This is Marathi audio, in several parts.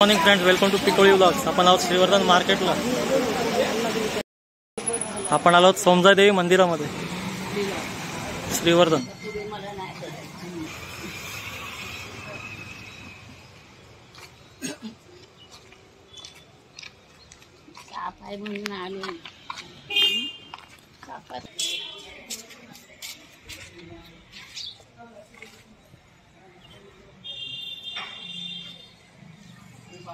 Morning friends welcome to Pikoli blogs आपण आहोत श्रीवर्धन मार्केटला. आपण आलो आहोत सोमजादेवी मंदिरामध्ये. श्रीवर्धन.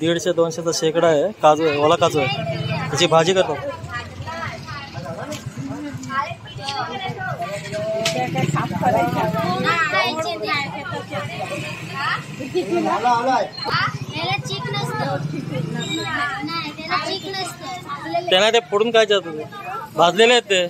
दीडशे दोनशेचा शेकडा आहे. काजू आहे. ओला काजू आहे. त्याची भाजी त्याला चीक नसतं. त्यांना ते फोडून काय जात भाजलेले आहेत ते.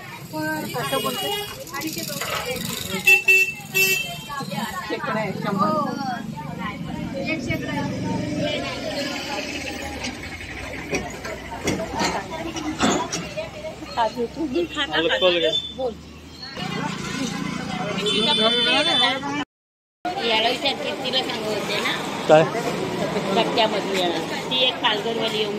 याला विचारते तिला सांगत होते ना काय? कट्ट्यामधली याला ती एक पालघरवाली येऊन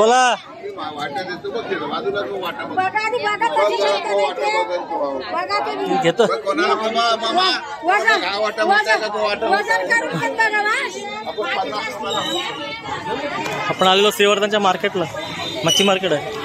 रुपयाला आपण आलेलो श्रीवर्धनच्या मार्केटला मच्छी मार्केट आहे.